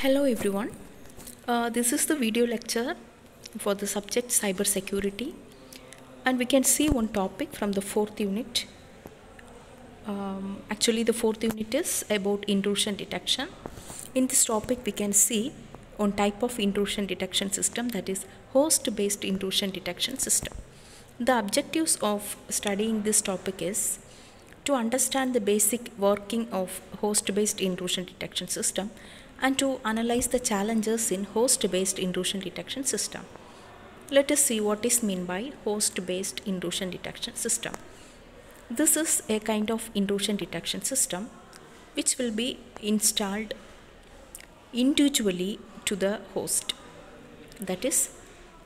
Hello everyone. Uh, this is the video lecture for the subject cyber security and we can see one topic from the fourth unit. Um, actually the fourth unit is about intrusion detection. In this topic we can see one type of intrusion detection system that is host based intrusion detection system. The objectives of studying this topic is to understand the basic working of host based intrusion detection system and to analyze the challenges in host based intrusion detection system. Let us see what is meant by host based intrusion detection system. This is a kind of intrusion detection system which will be installed individually to the host. That is,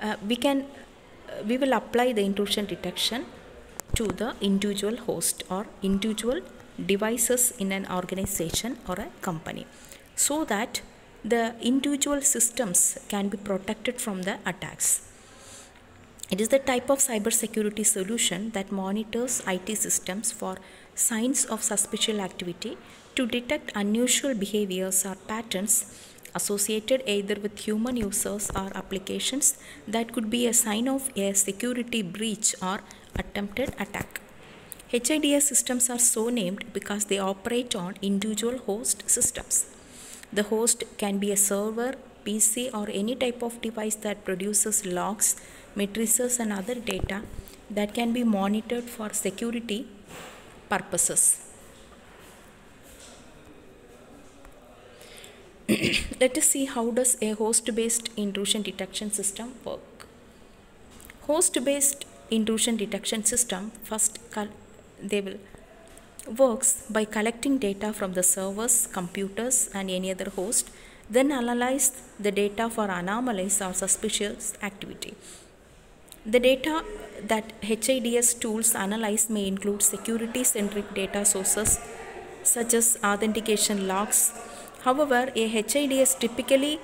uh, we can uh, we will apply the intrusion detection to the individual host or individual devices in an organization or a company so that the individual systems can be protected from the attacks. It is the type of cybersecurity solution that monitors IT systems for signs of suspicious activity to detect unusual behaviors or patterns associated either with human users or applications that could be a sign of a security breach or attempted attack. HIDS systems are so named because they operate on individual host systems. The host can be a server, PC, or any type of device that produces logs, matrices, and other data that can be monitored for security purposes. Let us see how does a host-based intrusion detection system work. Host-based intrusion detection system first they will works by collecting data from the servers, computers, and any other host, then analyze the data for anomalies or suspicious activity. The data that HIDS tools analyze may include security centric data sources such as authentication logs. However, a HIDS typically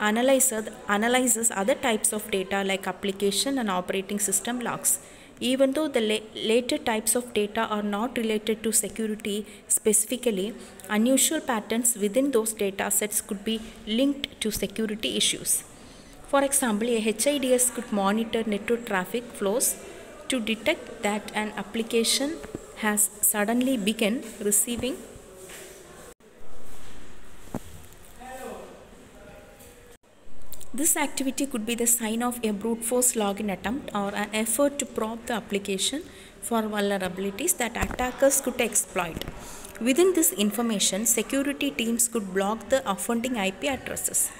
analyzes, analyzes other types of data like application and operating system logs even though the la- later types of data are not related to security specifically, unusual patterns within those data sets could be linked to security issues. For example, a HIDS could monitor network traffic flows to detect that an application has suddenly begun receiving This activity could be the sign of a brute force login attempt or an effort to probe the application for vulnerabilities that attackers could exploit. Within this information, security teams could block the offending IP addresses.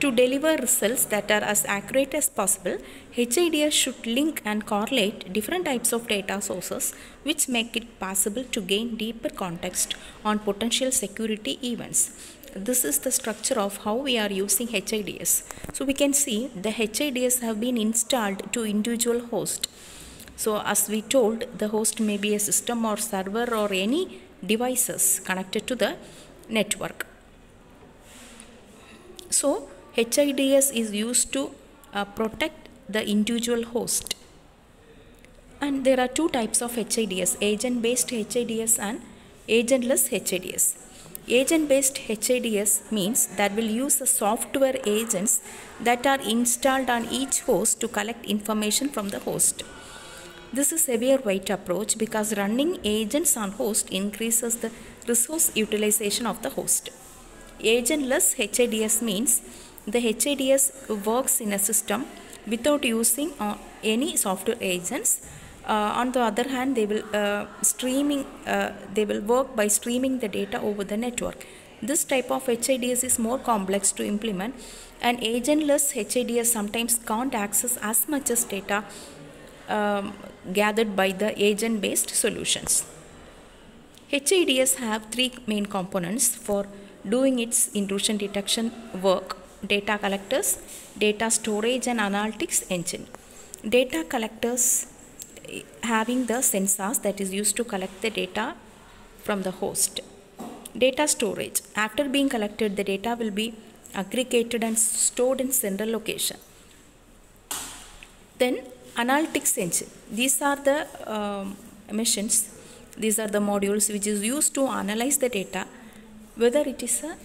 To deliver results that are as accurate as possible, HIDS should link and correlate different types of data sources, which make it possible to gain deeper context on potential security events this is the structure of how we are using HIDS. So we can see the HIDS have been installed to individual host. So as we told the host may be a system or server or any devices connected to the network. So HIDS is used to uh, protect the individual host. And there are two types of HIDS, agent based HIDS and agentless HIDS. Agent based HIDS means that will use the software agents that are installed on each host to collect information from the host. This is a severe weight approach because running agents on host increases the resource utilization of the host. Agentless HIDS means the HIDS works in a system without using uh, any software agents on the other hand they will uh, streaming uh, they will work by streaming the data over the network. This type of HIDS is more complex to implement and agentless HIDS sometimes can't access as much as data um, gathered by the agent based solutions HIDS have three main components for doing its intrusion detection work data collectors data storage and analytics engine. Data collectors having the sensors that is used to collect the data from the host. Data storage. After being collected, the data will be aggregated and stored in central location. Then analytics engine. These are the um, machines. These are the modules which is used to analyze the data, whether it is a